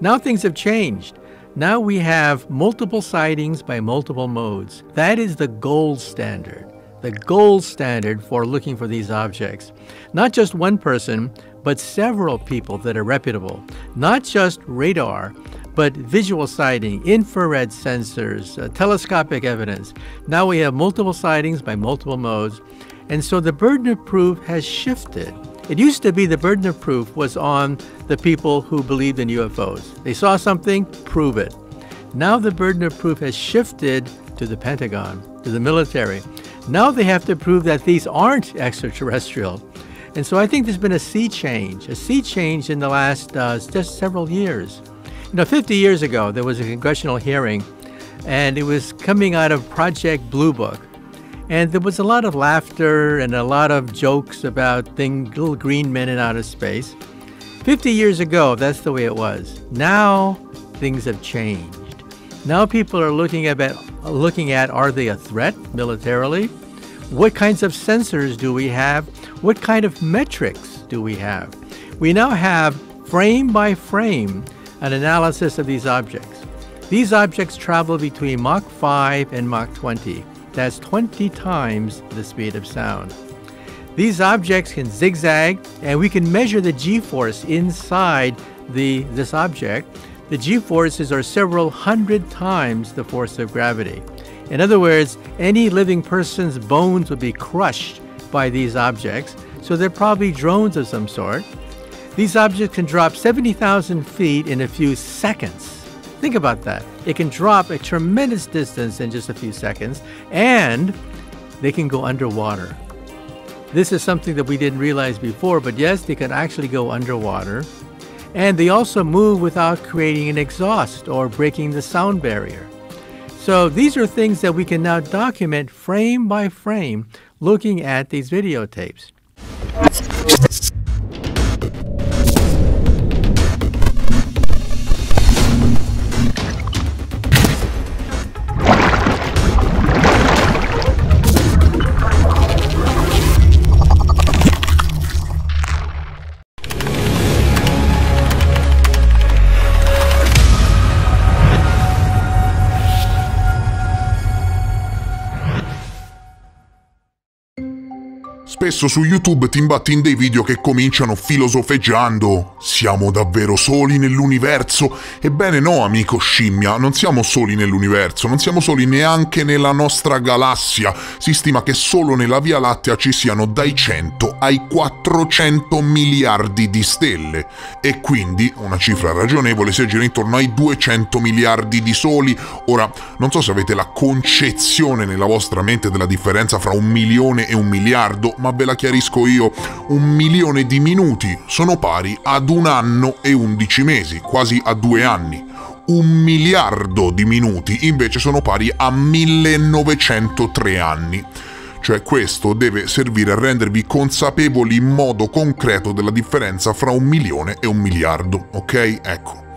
Now things have changed. Now we have multiple sightings by multiple modes. That is the gold standard the gold standard for looking for these objects. Not just one person, but several people that are reputable. Not just radar, but visual sighting, infrared sensors, uh, telescopic evidence. Now we have multiple sightings by multiple modes. And so the burden of proof has shifted. It used to be the burden of proof was on the people who believed in UFOs. They saw something, prove it. Now the burden of proof has shifted to the Pentagon, to the military. Now they have to prove that these aren't extraterrestrial. And so I think there's been a sea change, a sea change in the last uh, just several years. You know, 50 years ago, there was a congressional hearing, and it was coming out of Project Blue Book. And there was a lot of laughter and a lot of jokes about thing, little green men in outer space. 50 years ago, that's the way it was. Now, things have changed. Now people are looking at looking at are they a threat militarily? What kinds of sensors do we have? What kind of metrics do we have? We now have frame by frame an analysis of these objects. These objects travel between Mach 5 and Mach 20. That's 20 times the speed of sound. These objects can zigzag, and we can measure the g-force inside the, this object the g-forces are several hundred times the force of gravity. In other words, any living person's bones would be crushed by these objects, so they're probably drones of some sort. These objects can drop 70,000 feet in a few seconds. Think about that. It can drop a tremendous distance in just a few seconds, and they can go underwater. This is something that we didn't realize before, but yes, they can actually go underwater. And they also move without creating an exhaust or breaking the sound barrier. So these are things that we can now document frame by frame looking at these videotapes. Spesso su YouTube ti imbatti in dei video che cominciano filosofeggiando. Siamo davvero soli nell'universo? Ebbene no, amico scimmia, non siamo soli nell'universo, non siamo soli neanche nella nostra galassia. Si stima che solo nella Via Lattea ci siano dai 100 ai 400 miliardi di stelle. E quindi una cifra ragionevole si aggira intorno ai 200 miliardi di soli. Ora, non so se avete la concezione nella vostra mente della differenza fra un milione e un miliardo, ma ve la chiarisco io, un milione di minuti sono pari ad un anno e undici mesi, quasi a due anni. Un miliardo di minuti invece sono pari a 1903 anni. Cioè questo deve servire a rendervi consapevoli in modo concreto della differenza fra un milione e un miliardo, ok? Ecco.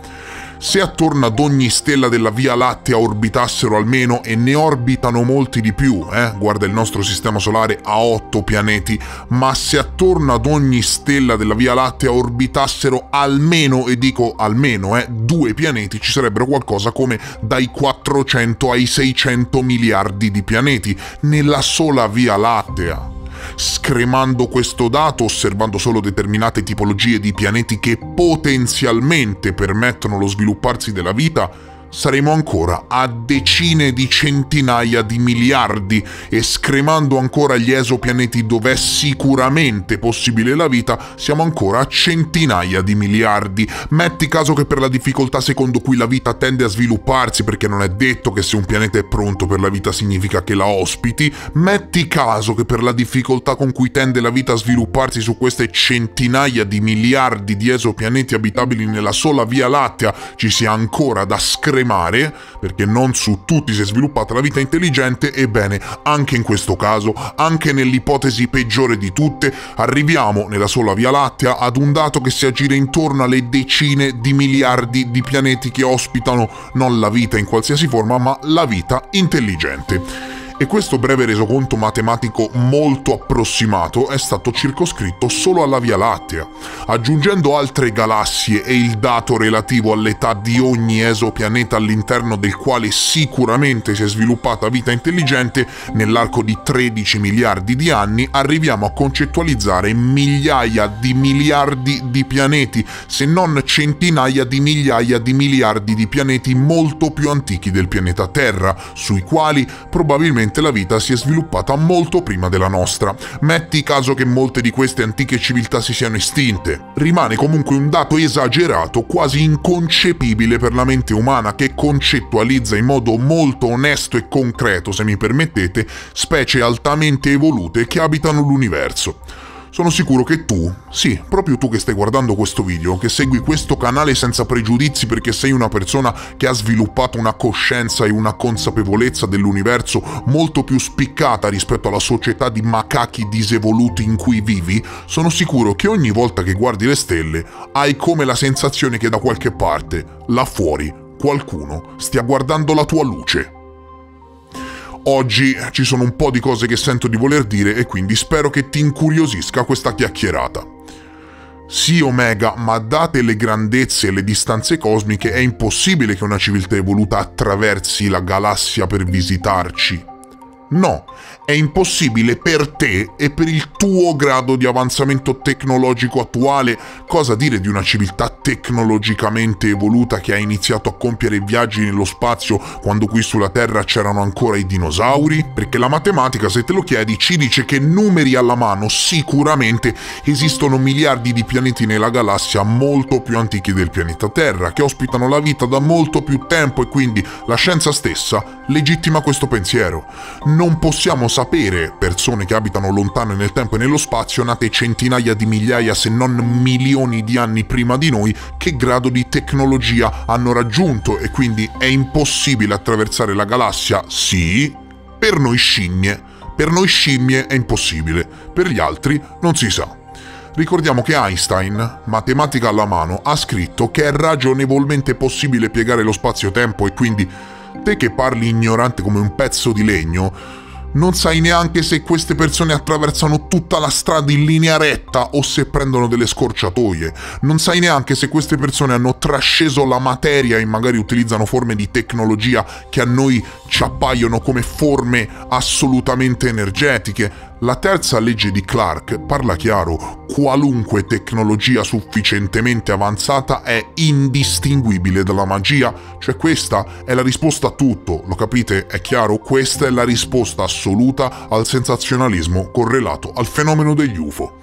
Se attorno ad ogni stella della Via Lattea orbitassero almeno, e ne orbitano molti di più, eh? guarda il nostro sistema solare ha otto pianeti, ma se attorno ad ogni stella della Via Lattea orbitassero almeno, e dico almeno, eh, due pianeti, ci sarebbero qualcosa come dai 400 ai 600 miliardi di pianeti nella sola Via Lattea scremando questo dato, osservando solo determinate tipologie di pianeti che potenzialmente permettono lo svilupparsi della vita, saremo ancora a decine di centinaia di miliardi e scremando ancora gli esopianeti dove è sicuramente possibile la vita, siamo ancora a centinaia di miliardi. Metti caso che per la difficoltà secondo cui la vita tende a svilupparsi, perché non è detto che se un pianeta è pronto per la vita significa che la ospiti, metti caso che per la difficoltà con cui tende la vita a svilupparsi su queste centinaia di miliardi di esopianeti abitabili nella sola Via Lattea ci sia ancora da scremare mare, perché non su tutti si è sviluppata la vita intelligente, ebbene, anche in questo caso, anche nell'ipotesi peggiore di tutte, arriviamo nella sola Via Lattea ad un dato che si aggira intorno alle decine di miliardi di pianeti che ospitano non la vita in qualsiasi forma, ma la vita intelligente. E questo breve resoconto matematico molto approssimato è stato circoscritto solo alla Via Lattea. Aggiungendo altre galassie e il dato relativo all'età di ogni esopianeta all'interno del quale sicuramente si è sviluppata vita intelligente, nell'arco di 13 miliardi di anni arriviamo a concettualizzare migliaia di miliardi di pianeti, se non centinaia di migliaia di miliardi di pianeti molto più antichi del pianeta Terra, sui quali probabilmente la vita si è sviluppata molto prima della nostra. Metti caso che molte di queste antiche civiltà si siano estinte. Rimane comunque un dato esagerato, quasi inconcepibile per la mente umana che concettualizza in modo molto onesto e concreto, se mi permettete, specie altamente evolute che abitano l'universo. Sono sicuro che tu, sì, proprio tu che stai guardando questo video, che segui questo canale senza pregiudizi perché sei una persona che ha sviluppato una coscienza e una consapevolezza dell'universo molto più spiccata rispetto alla società di macachi disevoluti in cui vivi, sono sicuro che ogni volta che guardi le stelle hai come la sensazione che da qualche parte, là fuori, qualcuno stia guardando la tua luce. Oggi ci sono un po' di cose che sento di voler dire e quindi spero che ti incuriosisca questa chiacchierata. Sì, Omega, ma date le grandezze e le distanze cosmiche è impossibile che una civiltà evoluta attraversi la galassia per visitarci. No, è impossibile per te e per il tuo grado di avanzamento tecnologico attuale, cosa dire di una civiltà tecnologicamente evoluta che ha iniziato a compiere viaggi nello spazio quando qui sulla Terra c'erano ancora i dinosauri? Perché la matematica, se te lo chiedi, ci dice che numeri alla mano sicuramente esistono miliardi di pianeti nella galassia molto più antichi del pianeta Terra, che ospitano la vita da molto più tempo e quindi la scienza stessa legittima questo pensiero. Non possiamo sapere, persone che abitano lontane nel tempo e nello spazio, nate centinaia di migliaia se non milioni di anni prima di noi, che grado di tecnologia hanno raggiunto e quindi è impossibile attraversare la galassia? Sì, per noi scimmie. Per noi scimmie è impossibile, per gli altri non si sa. Ricordiamo che Einstein, matematica alla mano, ha scritto che è ragionevolmente possibile piegare lo spazio-tempo e quindi te che parli ignorante come un pezzo di legno, non sai neanche se queste persone attraversano tutta la strada in linea retta o se prendono delle scorciatoie. Non sai neanche se queste persone hanno trasceso la materia e magari utilizzano forme di tecnologia che a noi ci appaiono come forme assolutamente energetiche. La terza legge di Clark parla chiaro, qualunque tecnologia sufficientemente avanzata è indistinguibile dalla magia, cioè questa è la risposta a tutto, lo capite? È chiaro? Questa è la risposta assoluta al sensazionalismo correlato al fenomeno degli UFO.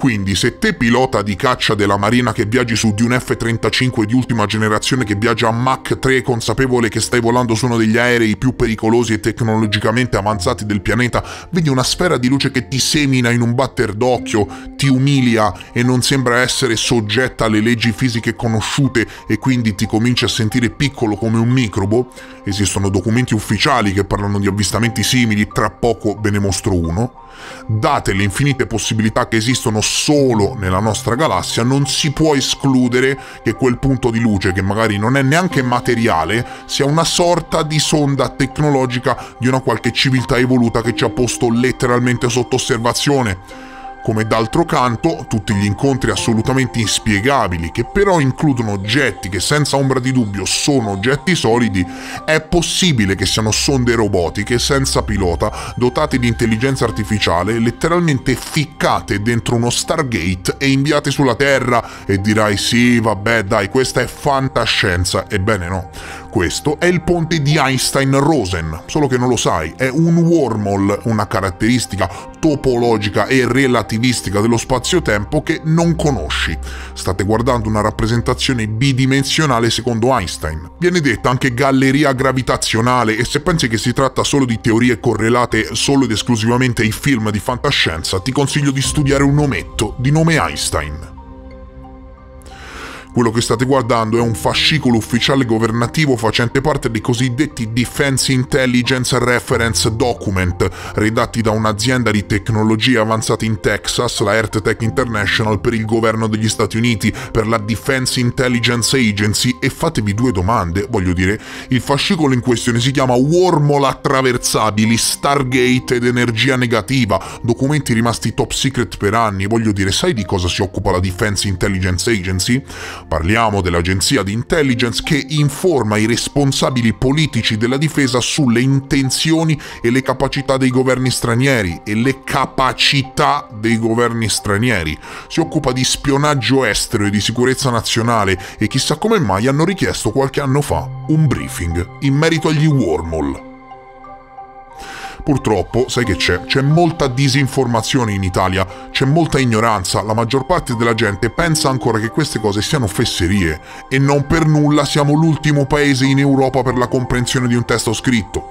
Quindi se te pilota di caccia della Marina che viaggi su di un F-35 di ultima generazione che viaggia a Mach 3 consapevole che stai volando su uno degli aerei più pericolosi e tecnologicamente avanzati del pianeta, vedi una sfera di luce che ti semina in un batter d'occhio, ti umilia e non sembra essere soggetta alle leggi fisiche conosciute e quindi ti cominci a sentire piccolo come un microbo? Esistono documenti ufficiali che parlano di avvistamenti simili, tra poco ve ne mostro uno. Date le infinite possibilità che esistono solo nella nostra galassia, non si può escludere che quel punto di luce, che magari non è neanche materiale, sia una sorta di sonda tecnologica di una qualche civiltà evoluta che ci ha posto letteralmente sotto osservazione come d'altro canto tutti gli incontri assolutamente inspiegabili che però includono oggetti che senza ombra di dubbio sono oggetti solidi, è possibile che siano sonde robotiche senza pilota, dotate di intelligenza artificiale, letteralmente ficcate dentro uno Stargate e inviate sulla Terra e dirai sì, vabbè dai, questa è fantascienza, ebbene no. Questo è il ponte di Einstein-Rosen, solo che non lo sai, è un wormhole, una caratteristica topologica e relativistica dello spazio-tempo che non conosci. State guardando una rappresentazione bidimensionale secondo Einstein. Viene detta anche galleria gravitazionale e se pensi che si tratta solo di teorie correlate solo ed esclusivamente ai film di fantascienza, ti consiglio di studiare un ometto di nome Einstein. Quello che state guardando è un fascicolo ufficiale governativo facente parte dei cosiddetti Defense Intelligence Reference Document, redatti da un'azienda di tecnologie avanzate in Texas, la EarthTech International, per il governo degli Stati Uniti, per la Defense Intelligence Agency. E fatevi due domande, voglio dire, il fascicolo in questione si chiama Wormhole attraversabili, Stargate ed energia negativa, documenti rimasti top secret per anni, voglio dire, sai di cosa si occupa la Defense Intelligence Agency? Parliamo dell'agenzia di intelligence che informa i responsabili politici della difesa sulle intenzioni e le capacità dei governi stranieri e le capacità dei governi stranieri. Si occupa di spionaggio estero e di sicurezza nazionale e chissà come mai hanno richiesto qualche anno fa un briefing in merito agli wormhole. Purtroppo, sai che c'è? C'è molta disinformazione in Italia, c'è molta ignoranza, la maggior parte della gente pensa ancora che queste cose siano fesserie e non per nulla siamo l'ultimo paese in Europa per la comprensione di un testo scritto.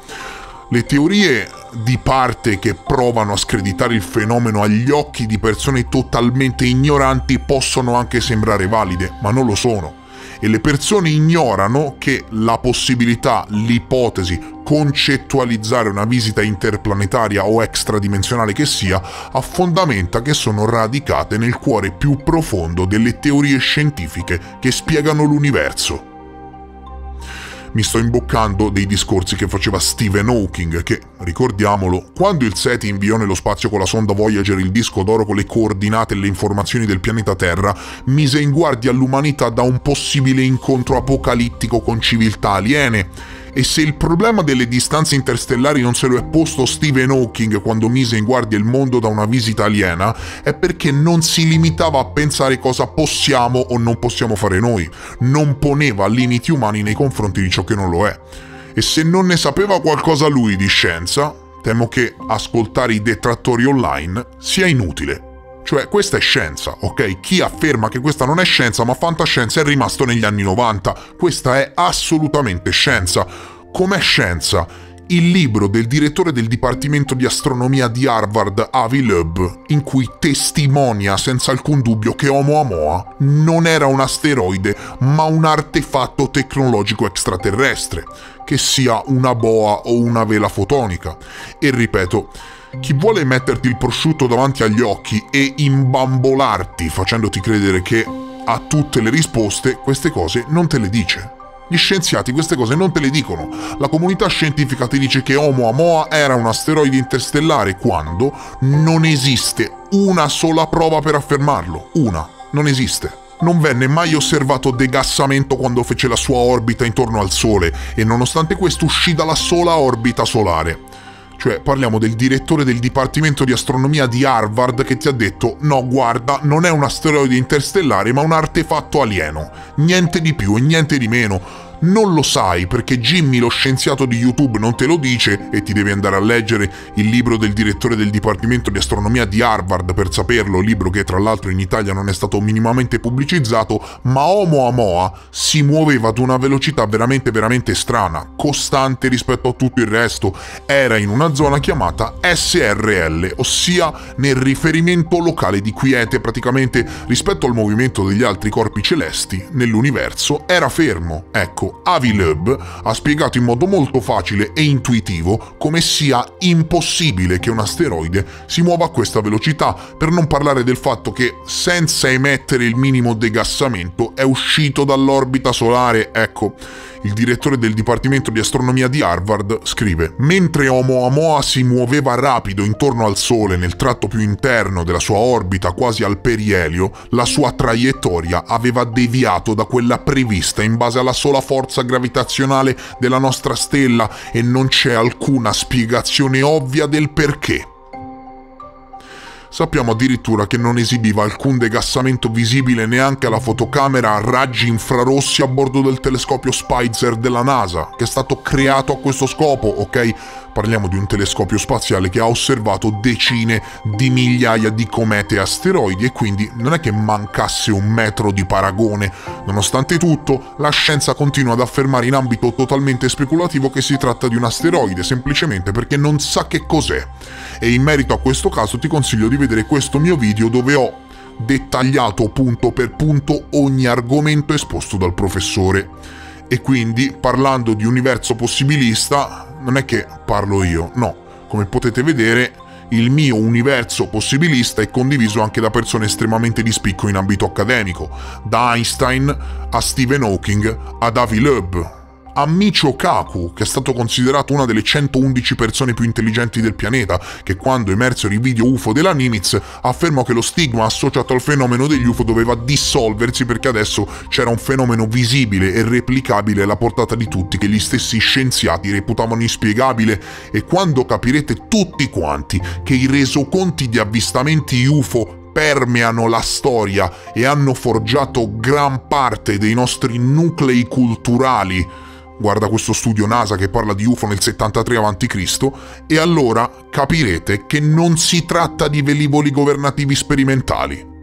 Le teorie di parte che provano a screditare il fenomeno agli occhi di persone totalmente ignoranti possono anche sembrare valide, ma non lo sono e le persone ignorano che la possibilità, l'ipotesi, concettualizzare una visita interplanetaria o extradimensionale che sia, ha fondamenta che sono radicate nel cuore più profondo delle teorie scientifiche che spiegano l'universo mi sto imboccando dei discorsi che faceva Stephen Hawking, che, ricordiamolo, quando il SETI inviò nello spazio con la sonda Voyager il disco d'oro con le coordinate e le informazioni del pianeta Terra, mise in guardia l'umanità da un possibile incontro apocalittico con civiltà aliene e se il problema delle distanze interstellari non se lo è posto Stephen Hawking quando mise in guardia il mondo da una visita aliena, è perché non si limitava a pensare cosa possiamo o non possiamo fare noi, non poneva limiti umani nei confronti di ciò che non lo è. E se non ne sapeva qualcosa lui di scienza, temo che ascoltare i detrattori online sia inutile. Cioè, questa è scienza, ok? Chi afferma che questa non è scienza ma fantascienza è rimasto negli anni 90. Questa è assolutamente scienza. Com'è scienza? il libro del direttore del Dipartimento di Astronomia di Harvard, Avi Loeb, in cui testimonia senza alcun dubbio che Oumuamua non era un asteroide, ma un artefatto tecnologico extraterrestre, che sia una boa o una vela fotonica. E ripeto, chi vuole metterti il prosciutto davanti agli occhi e imbambolarti facendoti credere che ha tutte le risposte, queste cose non te le dice. Gli scienziati queste cose non te le dicono. La comunità scientifica ti dice che Oumuamua era un asteroide interstellare quando non esiste una sola prova per affermarlo. Una. Non esiste. Non venne mai osservato degassamento quando fece la sua orbita intorno al Sole e nonostante questo uscì dalla sola orbita solare. Cioè parliamo del direttore del Dipartimento di Astronomia di Harvard che ti ha detto no guarda non è un asteroide interstellare ma un artefatto alieno. Niente di più e niente di meno non lo sai perché Jimmy, lo scienziato di YouTube, non te lo dice e ti devi andare a leggere il libro del direttore del Dipartimento di Astronomia di Harvard per saperlo, libro che tra l'altro in Italia non è stato minimamente pubblicizzato, ma Homo Amoa si muoveva ad una velocità veramente veramente strana, costante rispetto a tutto il resto. Era in una zona chiamata SRL, ossia nel riferimento locale di quiete praticamente rispetto al movimento degli altri corpi celesti nell'universo, era fermo. Ecco, Avi Loeb ha spiegato in modo molto facile e intuitivo come sia impossibile che un asteroide si muova a questa velocità, per non parlare del fatto che senza emettere il minimo degassamento è uscito dall'orbita solare, ecco. Il direttore del Dipartimento di Astronomia di Harvard scrive: Mentre Oumuamua si muoveva rapido intorno al Sole nel tratto più interno della sua orbita quasi al perielio, la sua traiettoria aveva deviato da quella prevista in base alla sola forza gravitazionale della nostra stella e non c'è alcuna spiegazione ovvia del perché. Sappiamo addirittura che non esibiva alcun degassamento visibile neanche alla fotocamera a raggi infrarossi a bordo del telescopio Spitzer della NASA, che è stato creato a questo scopo, ok? Parliamo di un telescopio spaziale che ha osservato decine di migliaia di comete e asteroidi e quindi non è che mancasse un metro di paragone. Nonostante tutto, la scienza continua ad affermare in ambito totalmente speculativo che si tratta di un asteroide, semplicemente perché non sa che cos'è. E in merito a questo caso ti consiglio di vedere questo mio video dove ho dettagliato punto per punto ogni argomento esposto dal professore. E quindi, parlando di universo possibilista, non è che parlo io, no. Come potete vedere, il mio universo possibilista è condiviso anche da persone estremamente di spicco in ambito accademico, da Einstein a Stephen Hawking ad Avi Loeb, a Michio Kaku, che è stato considerato una delle 111 persone più intelligenti del pianeta, che quando emersero i video UFO della Nimitz affermò che lo stigma associato al fenomeno degli UFO doveva dissolversi perché adesso c'era un fenomeno visibile e replicabile alla portata di tutti che gli stessi scienziati reputavano inspiegabile. E quando capirete tutti quanti che i resoconti di avvistamenti UFO permeano la storia e hanno forgiato gran parte dei nostri nuclei culturali, guarda questo studio NASA che parla di UFO nel 73 a.C., e allora capirete che non si tratta di velivoli governativi sperimentali.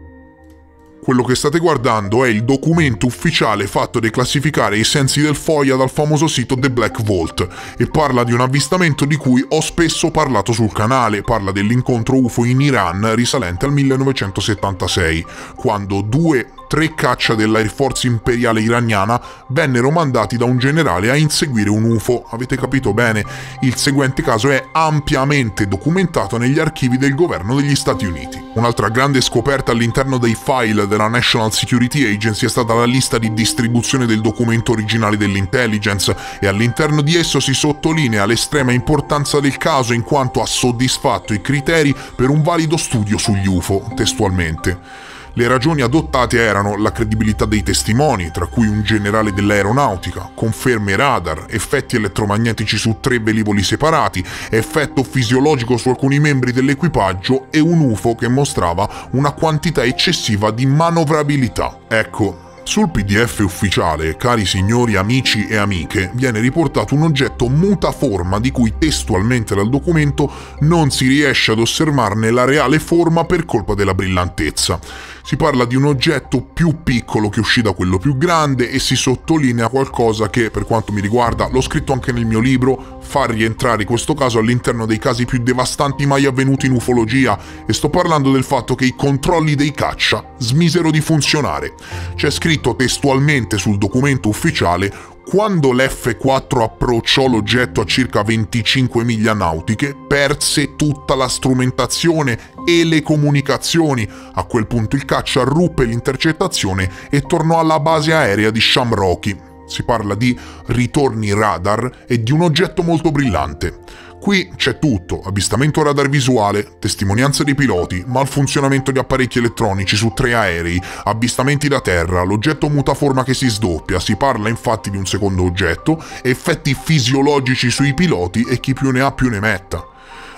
Quello che state guardando è il documento ufficiale fatto declassificare i sensi del FOIA dal famoso sito The Black Vault e parla di un avvistamento di cui ho spesso parlato sul canale, parla dell'incontro UFO in Iran risalente al 1976, quando due tre caccia dell'Air Force imperiale iraniana vennero mandati da un generale a inseguire un UFO. Avete capito bene? Il seguente caso è ampiamente documentato negli archivi del governo degli Stati Uniti. Un'altra grande scoperta all'interno dei file della National Security Agency è stata la lista di distribuzione del documento originale dell'intelligence e all'interno di esso si sottolinea l'estrema importanza del caso in quanto ha soddisfatto i criteri per un valido studio sugli UFO, testualmente. Le ragioni adottate erano la credibilità dei testimoni, tra cui un generale dell'aeronautica, conferme radar, effetti elettromagnetici su tre velivoli separati, effetto fisiologico su alcuni membri dell'equipaggio e un UFO che mostrava una quantità eccessiva di manovrabilità. Ecco, sul PDF ufficiale, cari signori amici e amiche, viene riportato un oggetto mutaforma di cui testualmente dal documento non si riesce ad osservarne la reale forma per colpa della brillantezza. Si parla di un oggetto più piccolo che uscì da quello più grande e si sottolinea qualcosa che, per quanto mi riguarda, l'ho scritto anche nel mio libro, fa rientrare questo caso all'interno dei casi più devastanti mai avvenuti in ufologia e sto parlando del fatto che i controlli dei caccia smisero di funzionare. C'è scritto testualmente sul documento ufficiale quando l'F4 approcciò l'oggetto a circa 25 miglia nautiche, perse tutta la strumentazione e le comunicazioni. A quel punto il caccia ruppe l'intercettazione e tornò alla base aerea di Shamrocky. Si parla di ritorni radar e di un oggetto molto brillante. Qui c'è tutto, avvistamento radar visuale, testimonianze dei piloti, malfunzionamento di apparecchi elettronici su tre aerei, avvistamenti da terra, l'oggetto mutaforma che si sdoppia, si parla infatti di un secondo oggetto, effetti fisiologici sui piloti e chi più ne ha più ne metta.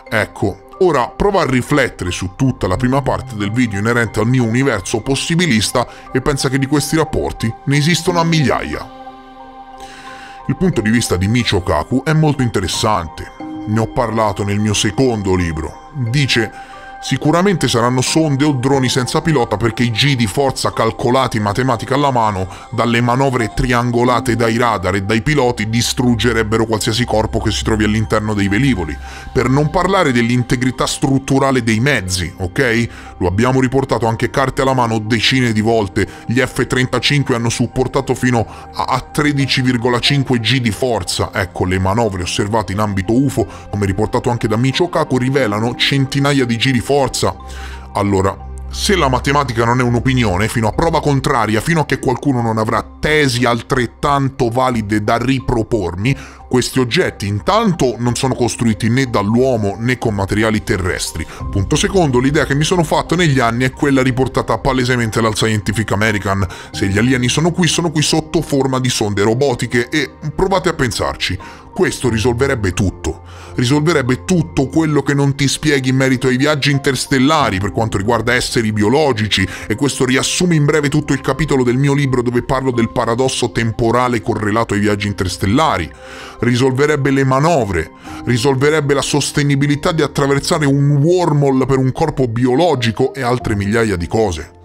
Ecco, Ora prova a riflettere su tutta la prima parte del video inerente al mio universo possibilista e pensa che di questi rapporti ne esistono a migliaia. Il punto di vista di Michio Kaku è molto interessante ne ho parlato nel mio secondo libro. Dice Sicuramente saranno sonde o droni senza pilota perché i G di forza calcolati in matematica alla mano dalle manovre triangolate dai radar e dai piloti distruggerebbero qualsiasi corpo che si trovi all'interno dei velivoli. Per non parlare dell'integrità strutturale dei mezzi, ok? Lo abbiamo riportato anche carte alla mano decine di volte. Gli F-35 hanno supportato fino a 13,5 G di forza. Ecco, le manovre osservate in ambito UFO, come riportato anche da Michio Kaku, rivelano centinaia di G di forza forza. Allora, se la matematica non è un'opinione, fino a prova contraria, fino a che qualcuno non avrà tesi altrettanto valide da ripropormi, questi oggetti intanto non sono costruiti né dall'uomo né con materiali terrestri. Punto secondo, l'idea che mi sono fatto negli anni è quella riportata palesemente dal Scientific American. Se gli alieni sono qui, sono qui sotto forma di sonde robotiche e provate a pensarci. Questo risolverebbe tutto. Risolverebbe tutto quello che non ti spieghi in merito ai viaggi interstellari per quanto riguarda esseri biologici e questo riassume in breve tutto il capitolo del mio libro dove parlo del paradosso temporale correlato ai viaggi interstellari risolverebbe le manovre, risolverebbe la sostenibilità di attraversare un wormhole per un corpo biologico e altre migliaia di cose.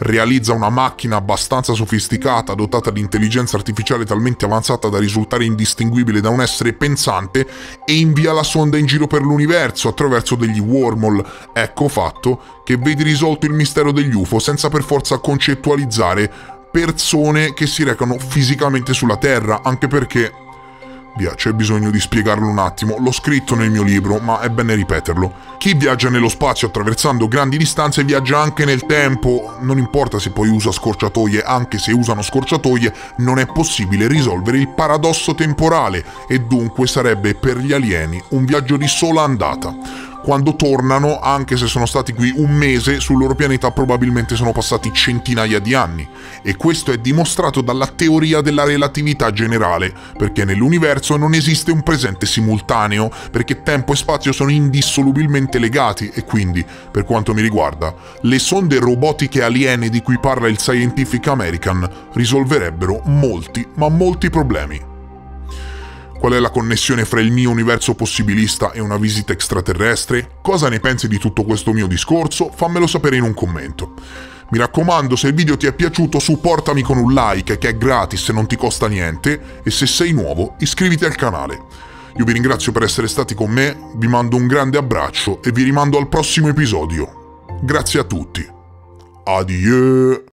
realizza una macchina abbastanza sofisticata dotata di intelligenza artificiale talmente avanzata da risultare indistinguibile da un essere pensante e invia la sonda in giro per l'universo attraverso degli wormhole. Ecco fatto che vedi risolto il mistero degli UFO senza per forza concettualizzare persone che si recano fisicamente sulla Terra, anche perché Via, c'è bisogno di spiegarlo un attimo, l'ho scritto nel mio libro, ma è bene ripeterlo. Chi viaggia nello spazio attraversando grandi distanze viaggia anche nel tempo, non importa se poi usa scorciatoie, anche se usano scorciatoie, non è possibile risolvere il paradosso temporale. E dunque sarebbe per gli alieni un viaggio di sola andata quando tornano, anche se sono stati qui un mese, sul loro pianeta probabilmente sono passati centinaia di anni. E questo è dimostrato dalla teoria della relatività generale, perché nell'universo non esiste un presente simultaneo, perché tempo e spazio sono indissolubilmente legati e quindi, per quanto mi riguarda, le sonde robotiche aliene di cui parla il Scientific American risolverebbero molti, ma molti problemi. Qual è la connessione fra il mio universo possibilista e una visita extraterrestre? Cosa ne pensi di tutto questo mio discorso? Fammelo sapere in un commento. Mi raccomando, se il video ti è piaciuto supportami con un like che è gratis e non ti costa niente e se sei nuovo iscriviti al canale. Io vi ringrazio per essere stati con me, vi mando un grande abbraccio e vi rimando al prossimo episodio. Grazie a tutti. Adieu.